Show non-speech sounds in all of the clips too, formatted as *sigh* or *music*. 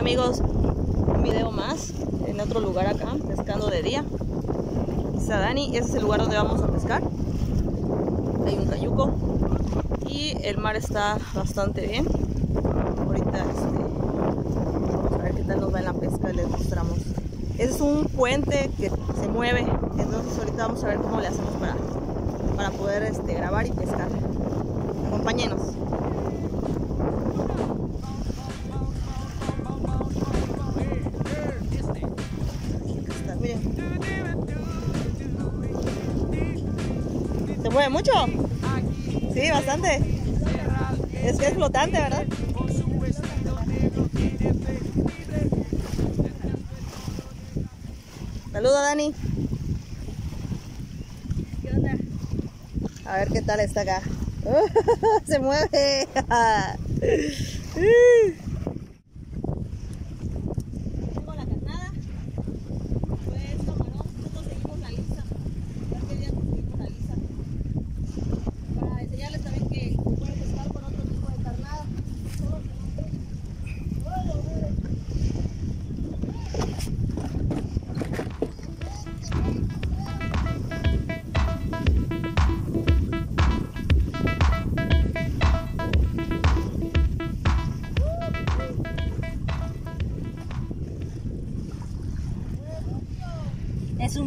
Amigos, un video más en otro lugar acá, pescando de día. Dice Dani, ese es el lugar donde vamos a pescar. Hay un cayuco y el mar está bastante bien. Ahorita este, vamos a ver qué tal nos va en la pesca, les mostramos. Es un puente que se mueve, entonces ahorita vamos a ver cómo le hacemos para, para poder este, grabar y pescar. Acompáñenos. ¿Se mueve mucho? Sí, bastante. Es que es flotante, ¿verdad? Saluda, Dani. ¿Qué onda? A ver qué tal está acá. *laughs* Se mueve. *laughs*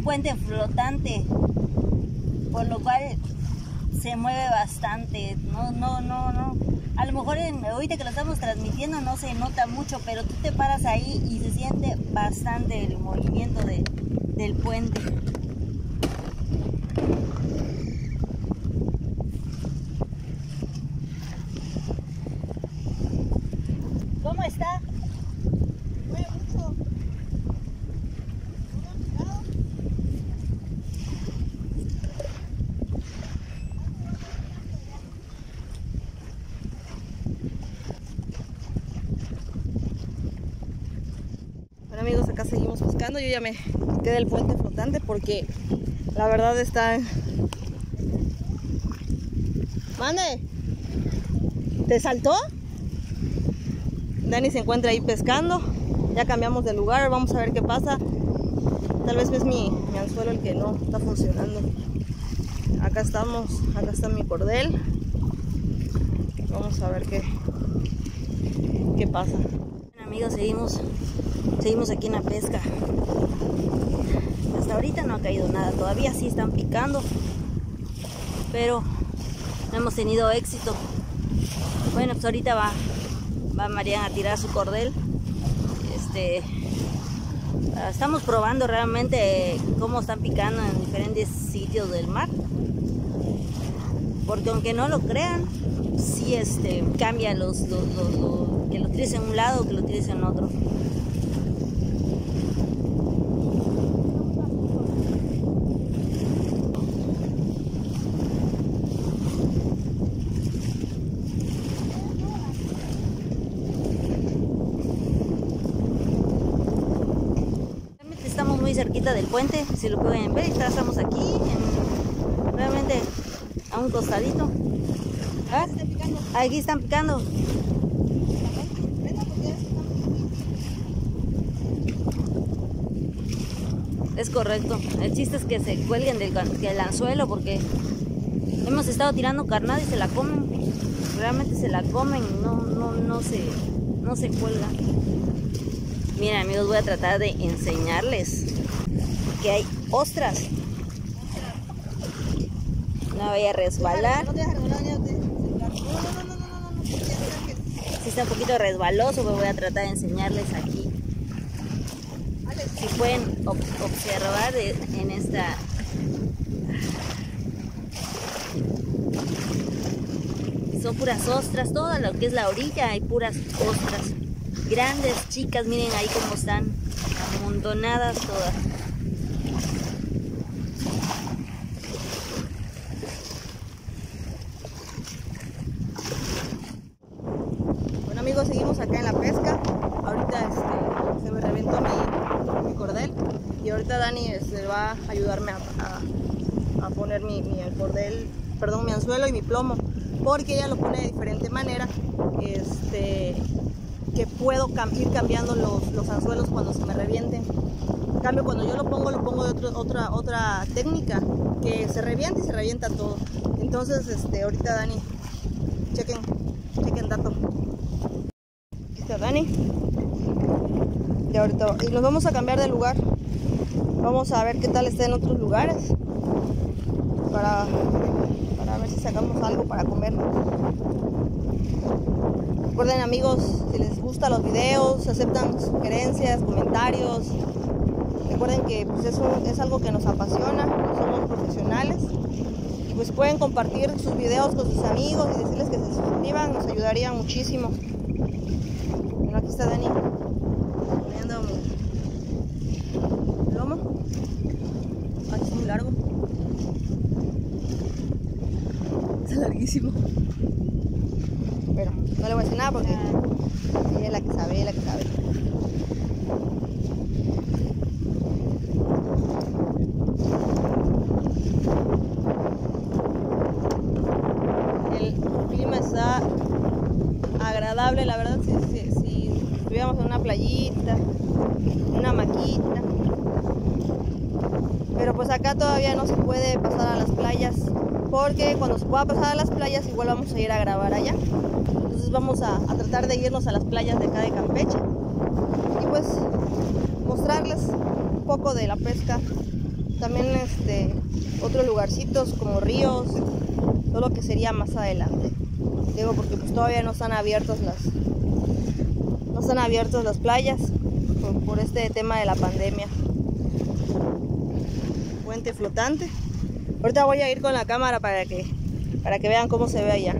puente flotante, por lo cual se mueve bastante. No, no, no, no. A lo mejor en, ahorita que lo estamos transmitiendo no se nota mucho, pero tú te paras ahí y se siente bastante el movimiento de, del puente. ¿Cómo está? Mueve mucho. Bueno amigos, acá Yo ya me quité del puente flotante porque la verdad está... ¡Mande! ¿Te saltó? Dani se encuentra ahí pescando. Ya cambiamos de lugar, vamos a ver qué pasa. Tal vez es mi, mi anzuelo el que no está funcionando. Acá estamos, acá está mi cordel. Vamos a ver qué, qué pasa. Bueno, amigos, seguimos, seguimos aquí en la pesca. Hasta ahorita no ha caído nada, todavía sí están picando, pero no hemos tenido éxito. Bueno, pues ahorita va, va Mariana a tirar su cordel. Este, estamos probando realmente cómo están picando en diferentes sitios del mar. Porque aunque no lo crean, sí este, cambia los, que lo tires en un lado, que lo tires en otro. Realmente del puente, si lo pueden ver, estamos aquí, en- realmente a un costadito. ¿Ah? Aquí están picando. Es correcto. El chiste es que se cuelguen del, anzuelo porque hemos estado tirando carnada y se la comen. Realmente se la comen, no, no, no se, no se cuelga. Miren amigos, voy a tratar de enseñarles que hay ostras. No voy a resbalar. No te dejes resbalar, ya te- No, no, no, no, no, no, no, ya saques. Si está un poquito resbaloso, pero voy a tratar de enseñarles aquí. Si pueden ob- observar en esta... Son puras ostras, toda lo que es la orilla hay puras ostras. Grandes, chicas, miren ahí cómo están. Amontonadas todas. Bueno amigos, seguimos acá en la pesca. Ahorita este, se me reventó mi, cordel y ahorita Dani este, va a ayudarme a, poner mi, mi cordel, perdón, mi anzuelo y mi plomo, porque ella lo pone de diferente manera, este, que puedo ir cambiando los, los, anzuelos cuando se me revienten. En cambio, cuando yo lo pongo, lo pongo de otra, otra técnica que se revienta y se revienta todo. Entonces, este, ahorita Dani, chequen, chequen dato. Aquí está Dani. Y ahorita, y nos vamos a cambiar de lugar. Vamos a ver qué tal está en otros lugares. Para ver si sacamos algo para comer. Recuerden amigos, si les gustan los videos, aceptan sugerencias, comentarios. Recuerden que pues, eso es algo que nos apasiona, somos profesionales. Y pues pueden compartir sus videos con sus amigos y decirles que se suscriban, nos ayudaría muchísimo. Bueno, aquí está Dani poniendo mi lomo. Aquí es muy largo. Pero no le voy a decir nada porque ella es la que sabe, la que sabe. El clima está agradable, la verdad, si, si, si estuviéramos en una playita, una maquita. Pero pues acá todavía no se puede pasar a las playas porque cuando se pueda pasar a las playas igual vamos a ir a grabar allá. Entonces vamos a, tratar de irnos a las playas de acá de Campeche y pues mostrarles un poco de la pesca. También este, otros lugarcitos como ríos, todo lo que sería más adelante. Digo porque pues todavía no están abiertos las no están abiertos las playas por este tema de la pandemia. Puente flotante. Ahorita voy a ir con la cámara para que, para que vean cómo se ve allá.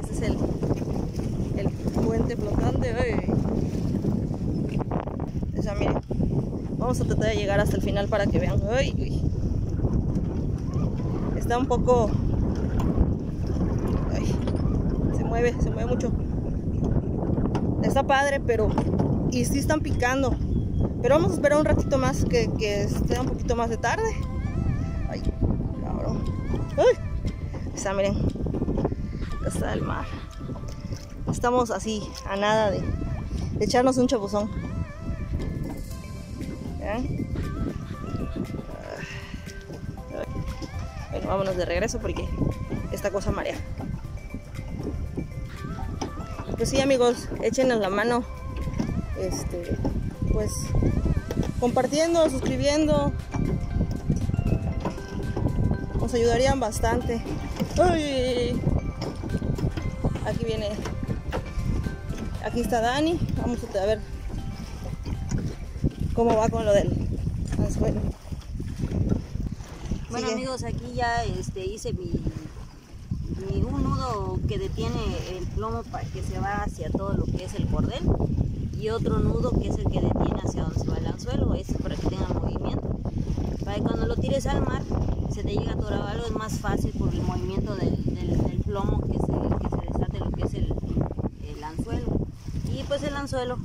Este es el, puente flotante. Ay. Esa, miren. Vamos a tratar de llegar hasta el final para que vean. Uy. Está un poco... Se mueve, se mueve mucho. Está padre, pero... Y sí están picando. Pero vamos a esperar un ratito más que, que esté un poquito más de tarde. Ay, cabrón. Ay. Está, miren. Está el mar. Estamos así, a nada de, de echarnos un chapuzón. ¿Vean? Bueno, vámonos de regreso porque esta cosa marea. Pues sí, amigos, échenos la mano. Este, pues compartiendo, suscribiendo. Nos ayudarían bastante. Uy. Aquí viene. Aquí está Dani. Vamos a ver cómo va con lo del anzuelo. Bueno Sigue. amigos, aquí ya este, hice mi, mi, un nudo que detiene el plomo para que se va hacia todo lo que es el cordel y otro nudo que es el que detiene hacia donde se va el anzuelo, es para que tenga movimiento. Para que cuando lo tires al mar se te llega a atorar algo, es más fácil por el movimiento del, del, plomo que se, que se, desate lo que es el, el, anzuelo. Y pues el anzuelo,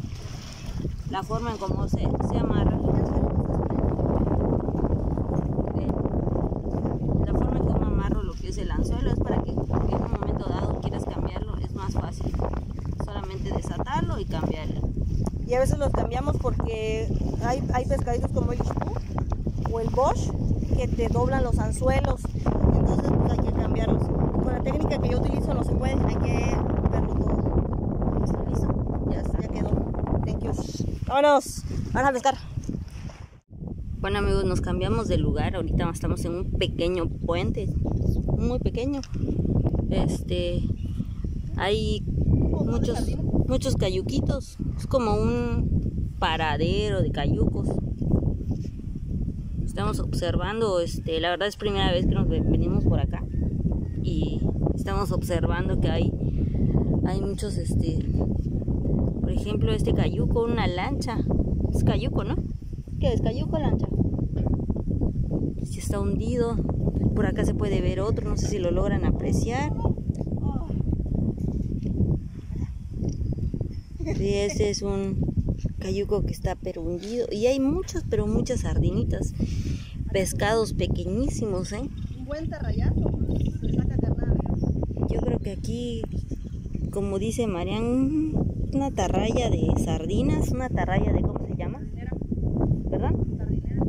la forma en cómo se, se amarra. La forma en cómo amarro lo que es el anzuelo es para que en un momento dado quieras cambiarlo, es más fácil solamente desatarlo y cambiarlo y a veces los cambiamos porque hay, hay pescaditos como el chipú o el bosch que te doblan los anzuelos. Entonces pues hay que cambiarlos. Con la técnica que yo utilizo no se puede. Hay que verlo todo. Listo. Ya, ya quedó. Thank you. Vámonos. Vamos a pescar. Bueno amigos nos cambiamos de lugar. Ahorita estamos en un pequeño puente. Muy pequeño. Este hay muchos muchos cayuquitos. Es como un paradero de cayucos. Estamos observando, este, la verdad es primera vez que nos venimos por acá y estamos observando que hay, hay muchos, este, por ejemplo, este cayuco, una lancha. Es cayuco, ¿no? ¿Qué es cayuco lancha? Si está hundido, por acá se puede ver otro, no sé si lo logran apreciar. Sí, ese es un cayuco que está pero hundido. Y hay muchos, pero muchas sardinitas. Pescados pequeñísimos, ¿eh? Un buen tarrayazo. Se saca carnada. Yo creo que aquí, como dice Marian, una tarraya de sardinas, una tarraya de, ¿cómo se llama? ¿Verdad?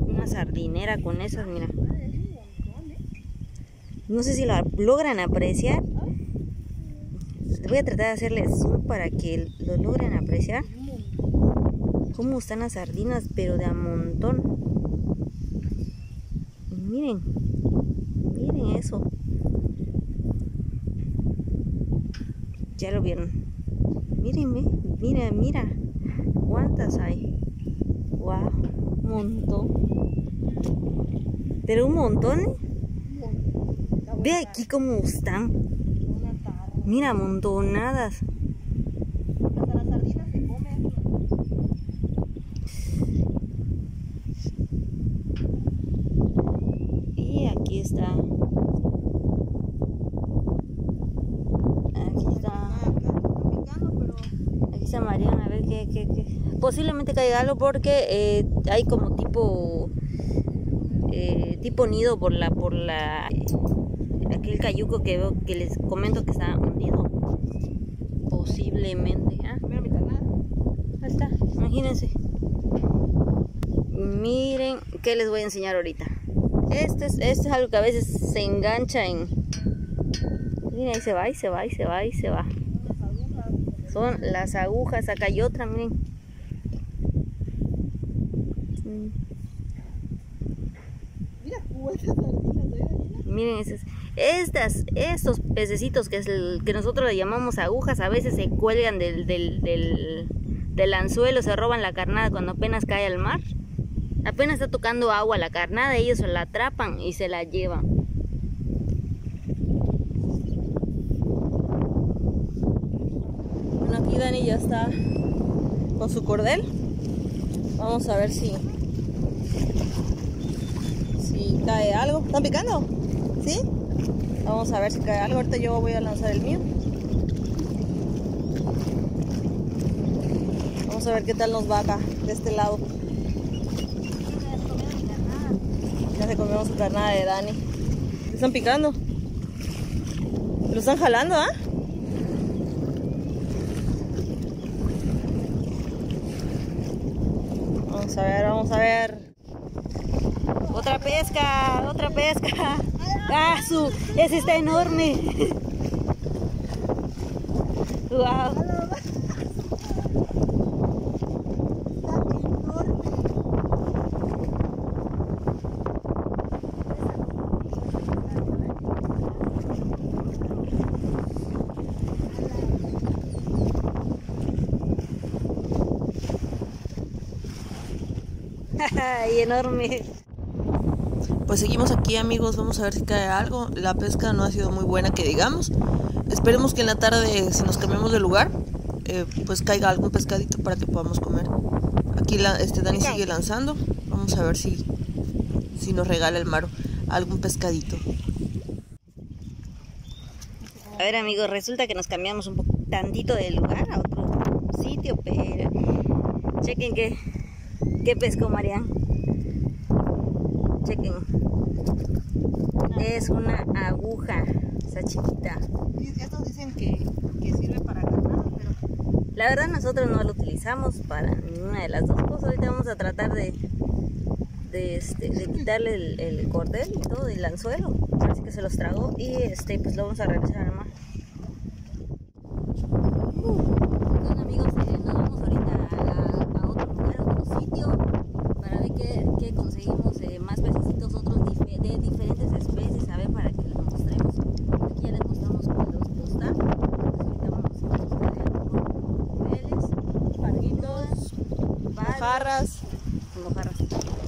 Una sardinera con esas, mira. No sé si la logran apreciar. Voy a tratar de hacerles zoom para que lo logren apreciar. Cómo están las sardinas, pero de a montón. miren, miren eso. Ya lo vieron. Mírenme, mira, mira. ¿Cuántas hay? Wow, un montón. Pero un montón. Ve aquí cómo están. Mira, montonadas. Y aquí está. Aquí está. Aquí está Mariana, a ver qué, qué, qué. Posiblemente caiga algo porque eh, hay como tipo eh, tipo nido por la por la aquel cayuco que veo que les comento que está hundido. Posiblemente. ¿ah? Mira mi. Ahí está, imagínense. Miren qué les voy a enseñar ahorita. Este es, este es algo que a veces se engancha en. Miren, ahí se va, y se va, y se va, y se va. Son las agujas. Acá hay otra, miren. Mira aquí. Miren esas, estas, estos pececitos que, es el, que nosotros le llamamos agujas, a veces se cuelgan del, del, del, anzuelo, se roban la carnada cuando apenas cae al mar. Apenas está tocando agua la carnada, ellos la atrapan y se la llevan. Bueno, aquí Dani ya está con su cordel. Vamos a ver si cae algo. ¿Están picando? Vamos a ver si cae algo. Ahorita yo voy a lanzar el mío. Vamos a ver qué tal nos va acá, de este lado. Ya se comemos su carnada de Dani. ¿Están picando? ¿Lo están jalando, ah? Vamos a ver, vamos a ver. Otra pesca, otra pesca. ¡Ah, su! Ese está enorme. ¡Wow! *laughs* ¡Ay, enorme! Pues seguimos aquí amigos, vamos a ver si cae algo. La pesca no ha sido muy buena que digamos. Esperemos que en la tarde, si nos cambiamos de lugar, eh, pues caiga algún pescadito para que podamos comer. Aquí la, este Dani sigue lanzando. Vamos a ver si, si nos regala el mar algún pescadito. A ver amigos, resulta que nos cambiamos un tantito de lugar a otro sitio, pero chequen que qué pescó Marian. Chequen. Es una aguja, esa chiquita. Estos dicen que, que sirve para pero La verdad nosotros no lo utilizamos para ninguna de las dos cosas. Ahorita vamos a tratar de, de, este, de quitarle el, el cordel y todo, el anzuelo. Así que se los tragó y este, pues lo vamos a regresar al mar. Bueno amigos, eh, nos vamos ahorita a, la- a otro lugar, a otro sitio, para ver qué, qué conseguimos eh, más pececitos, otros dife- de diferentes especies, a ver para que les mostremos. Aquí ya les mostramos cuando está. Ahorita vamos a buscar niveles, parguitos, varios, mojarras, mojarras.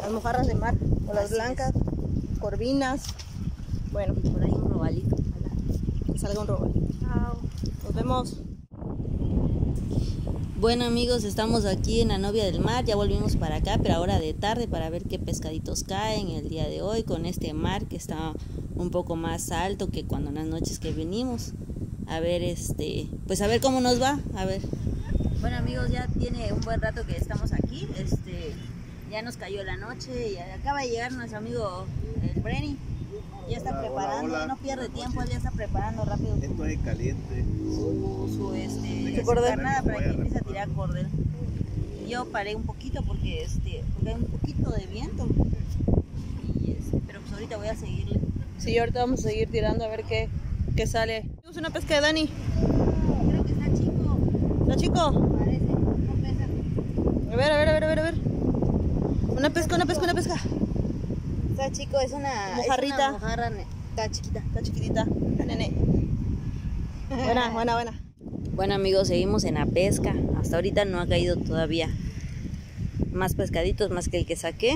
las mojarras de mar o las Así blancas, corvinas. Bueno, por ahí un robalito. que salga un robo. Nos vemos. Bueno amigos, estamos aquí en la novia del mar, ya volvimos para acá, pero ahora de tarde para ver qué pescaditos caen el día de hoy con este mar que está un poco más alto que cuando en las noches que venimos. A ver, este, pues a ver cómo nos va, a ver. Bueno amigos, ya tiene un buen rato que estamos aquí, este, ya nos cayó la noche y acaba de llegar nuestro amigo el Brenny. Ya está Hola, preparando, hola. no pierde tiempo, él ya está preparando rápido Esto es caliente. su, su, este, Su cordel. carnada para que empiece a tirar cordel. Yo paré un poquito porque, este, porque hay un poquito de viento. Y, este, pero pues ahorita voy a seguirle. Sí, ahorita vamos a seguir tirando a ver qué, qué sale. Tenemos una pesca de Dani. Creo que está chico, ¿Está chico? A ver, a ver, a ver, a ver, a ver. Una pesca, una pesca, una pesca. Está chico, es una Mojarrita. Es una mojarra, está chiquita. Está chiquitita. *laughs* Nene. Buena, buena, buena. Bueno amigos, seguimos en la pesca. Hasta ahorita no ha caído todavía más pescaditos más que el que saqué.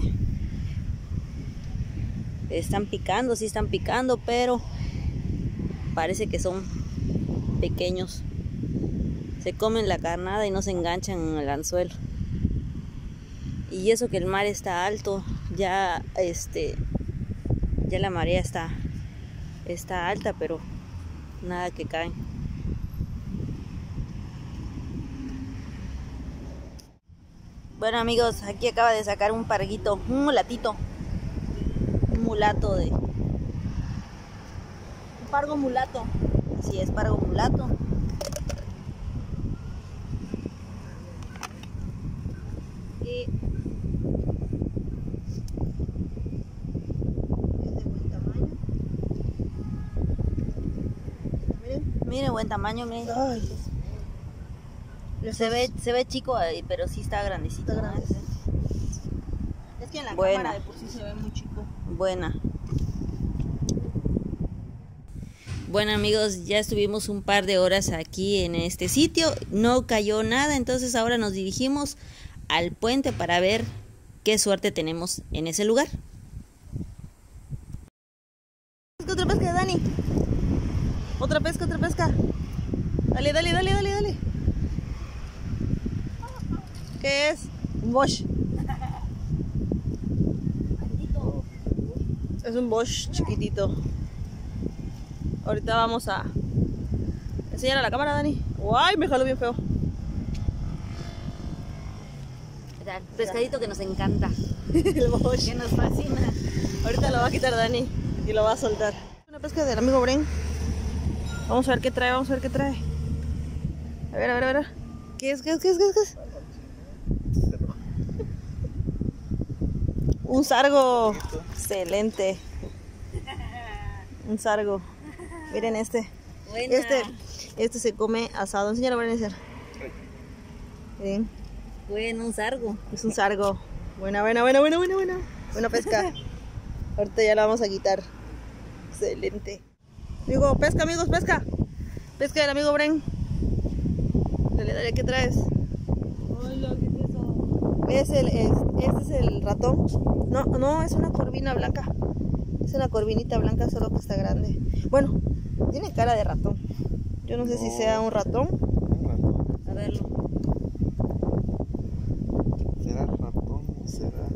Están picando, sí están picando, pero parece que son pequeños. Se comen la carnada y no se enganchan en el anzuelo. Y eso que el mar está alto, ya este ya la marea está está alta, pero nada que caen. Bueno amigos, aquí acaba de sacar un parguito, un mulatito. Un mulato de... Un pargo mulato. Así es, pargo mulato. Y... Es de buen tamaño. Miren, buen tamaño, miren. Se ve, se ve chico, ahí, pero sí está grandecito. Está ¿no? grande. es que en la Buena. cámara de por sí se ve muy chico. Buena. Bueno amigos, ya estuvimos un par de horas aquí en este sitio, no cayó nada, entonces ahora nos dirigimos al puente para ver qué suerte tenemos en ese lugar. Pesca, otra pesca de Dani. Otra pesca, otra pesca. Dale, dale, dale, dale, dale. ¿Qué es? Un Bosch. Es un Bosch chiquitito. Ahorita vamos a enseñar a la cámara, Dani. ¡Ay! Me jaló bien feo. Pescadito que nos encanta, *laughs* El Bosch. que nos fascina. Ahorita lo va a quitar Dani y lo va a soltar. Una pesca del amigo Bren. Vamos a ver qué trae, vamos a ver qué trae. A ver, a ver, a ver. ¿Qué es? ¿Qué es? ¿Qué es? ¿Qué es? ¿Qué es? Un sargo. Excelente. Un sargo. Miren este. Buena. Este, este se come asado. Enseñalo, Bren. enseñalo. Miren. Bueno, un sargo. Es un sargo. Buena, buena, buena, buena, buena, buena. Buena pesca. Ahorita ya la vamos a quitar. Excelente. Amigo, pesca, amigos, pesca. Pesca del amigo Bren. Dale, dale, ¿qué traes? Hola, ¿qué es eso? Es el, es- este es el ratón. No, no, es una corvina blanca. Es una corvinita blanca, solo que está grande. Bueno, tiene cara de ratón. Yo no sé si sea un ratón. Un ratón. A verlo. ¿Será ratón o será?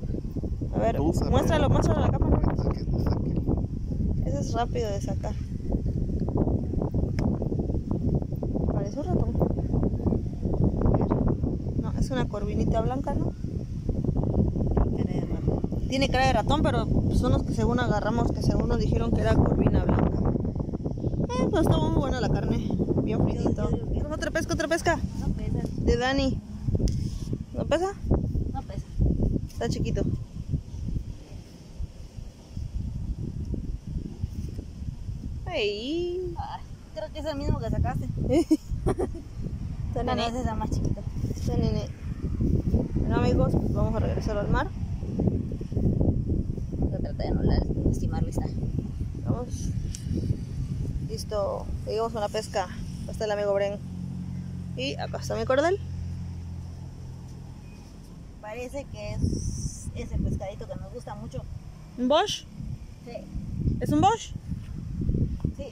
A ver, muéstralo, muéstralo a la cámara. Ese es rápido de sacar. Parece un ratón. No, es una corvinita blanca, ¿no? Tiene cara de ratón, pero son los que según agarramos, que según nos dijeron que era corvina blanca. Eh, pues está muy buena la carne. Bien fritito. Otra pesca, otra pesca. No pesa, De Dani. ¿No pesa? no pesa. Está chiquito. Ay. Creo que es el mismo que sacaste. *laughs* Está está más chiquito. Está nene. Bueno amigos, pues vamos a regresar al mar. Voy a tratar de no la- lastimar lista. Vamos. Listo. Seguimos con la pesca. Acá está el amigo Bren. Y acá está mi cordel. Parece que es ese pescadito que nos gusta mucho. ¿Un Bosch? Sí, ¿Es un Bosch? sí.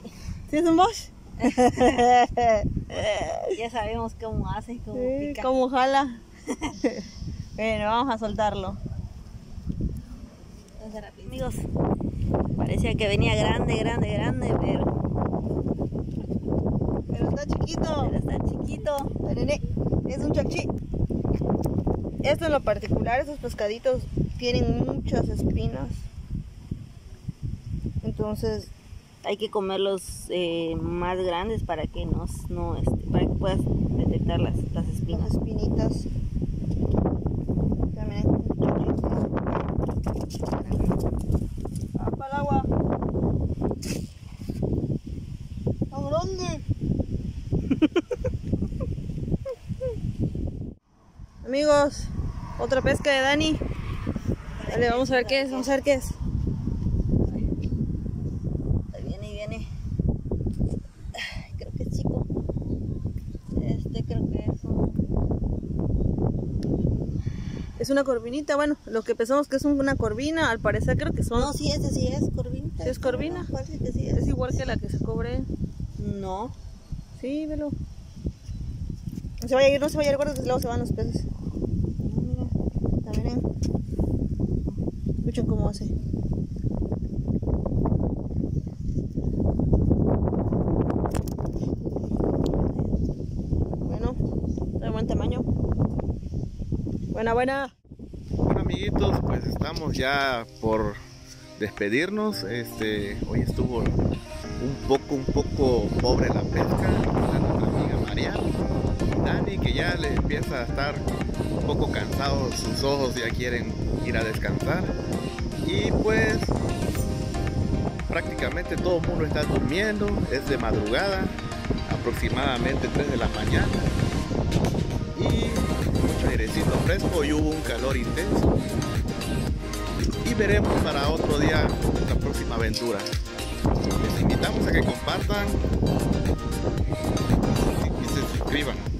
¿Sí es un Bosch? *laughs* Ya sabemos cómo hace, cómo Sí, pica. ¿Cómo jala? *laughs* *laughs* bueno, vamos a soltarlo. Amigos, parecía que venía grande, grande, grande, pero, Pero está chiquito. pero está chiquito. Nene es un chacchi. Esto en lo particular, esos pescaditos tienen muchas espinas. Entonces hay que comerlos eh, más grandes para que no, no este, para que puedas detectar las, las espinas. Las espinitas. También Ah, para el agua. ¿A dónde? Amigos, otra pesca de Dani. Dale, vamos a ver qué es, vamos a ver qué es. Ahí viene, ahí viene. Creo que es chico. Este creo que es un... Es una corvinita, bueno, lo que pensamos que es una corvina, al parecer creo que son... No, sí, ese sí es corvina. ¿Sí es corvina? Que sí Es es. igual que la que se cobre. No. Sí, velo. No se vaya a ir, no se vaya a ir, que luego se van los peces. No, mira. También, Escuchen cómo hace. Bueno, de buen tamaño. Buena, buena. Bueno amiguitos, pues estamos ya por despedirnos. Este, hoy estuvo un poco, un poco pobre la pesca. Está nuestra amiga Mariana. Dani que ya le empieza a estar un poco cansado, sus ojos ya quieren ir a descansar. Y pues prácticamente todo el mundo está durmiendo, es de madrugada, aproximadamente 3 de la mañana. Y mucho airecito fresco y hubo un calor intenso. Y veremos para otro día nuestra próxima aventura. Les invitamos a que compartan y se suscriban.